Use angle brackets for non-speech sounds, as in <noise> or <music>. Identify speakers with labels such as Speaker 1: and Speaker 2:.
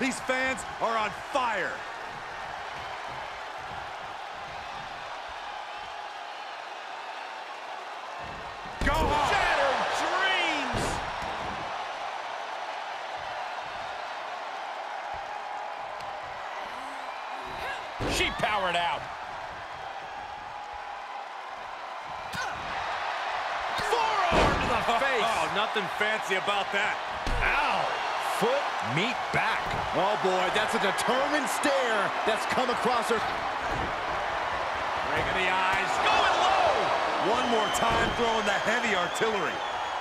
Speaker 1: These fans are on fire. Go home.
Speaker 2: Shattered dreams! She powered out. Forearm to the <laughs> oh, face.
Speaker 1: Oh, nothing fancy about that.
Speaker 2: Ow! Foot meet back.
Speaker 3: Oh, boy, that's a determined stare that's come across her.
Speaker 1: Breaking the eyes.
Speaker 2: Going low.
Speaker 1: One more time throwing the heavy artillery.